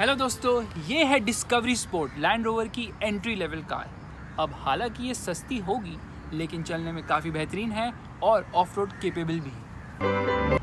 Hello दोस्तों, ये है डिस्कवरी स्पोर्ट लैंड रोवर की एंट्री लेवल कार अब हालाँकि ये सस्ती होगी, लेकिन चलने में काफ़ी बेहतरीन है और ऑफ़ रोड केपेबल भी.